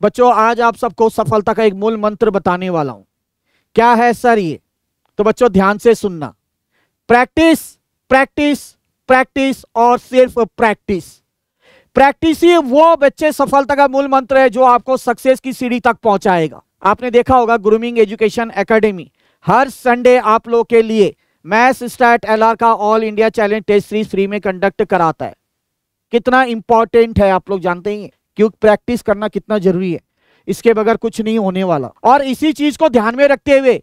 बच्चों, आज आप सबको सफलता का एक मूल मंत्र बताने वाला हूँ। क्या है सर ये? तो बच्चों, ध्यान से सुनना। प्रैक्टिस प्रैक्टिस प्रैक्टिस और सिर्फ़ प्रैक्टिस। प्रैक्टिस ही वो बच्चे सफलता का मूल मंत्र है जो आपको सक्सेस की सीढ़ी तक पहुंचाएगा। आपने देखा होगा ग्रूमिंग एजुकेशन एकेडमी। हर संडे आप लोग के लिए मैथ स्टार्ट एल का all India challenge test series free में कंडक्ट कराता है। कितना इंपॉर्टेंट है आप लोग जानते ही क्योंकि प्रैक्टिस करना कितना ज़रूरी है। इसके बगैर कुछ नहीं होने वाला। और इसी चीज़ को ध्यान में रखते हुए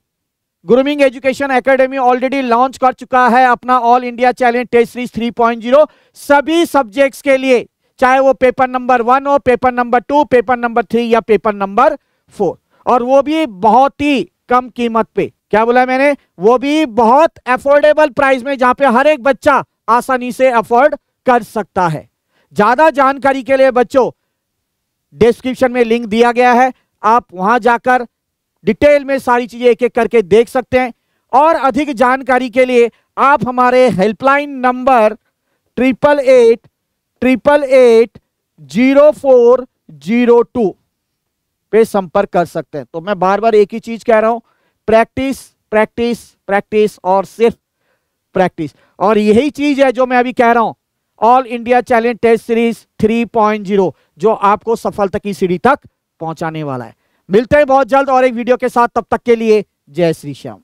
grooming education academy already launch कर चुका है अपना all India challenge test series 3.0 सभी सब्जेक्ट्स के लिए, चाहे वो पेपर नंबर वन हो paper number two paper number three या पेपर नंबर फोर और वो भी बहुत ही कम कीमत पे। क्या बोला मैंने? वो भी बहुत अफोर्डेबल प्राइस में, जहाँ पे हर एक बच्चा आसानी से अफोर्ड कर सकता है। ज़्यादा जानकारी के लिए बच्चों डिस्क्रिप्शन में लिंक दिया गया है। आप वहाँ जाकर डिटेल में सारी चीज़ें एक एक करके देख सकते हैं। और अधिक जानकारी के लिए आप हमारे helpline number triple eight triple eight zero four zero two पे संपर्क कर सकते हैं। तो मैं बार बार एक ही चीज़ कह रहा हूँ प्रैक्टिस प्रैक्टिस प्रैक्टिस और सिर्फ़ प्रैक्टिस और यही चीज़ है जो मैं अभी कह रहा हूँ। All India challenge test series 3.0 जो आपको सफलता की सीढ़ी तक पहुँचाने वाला है। मिलते हैं बहुत जल्द और एक वीडियो के साथ, तब तक के लिए जय श्री श्याम।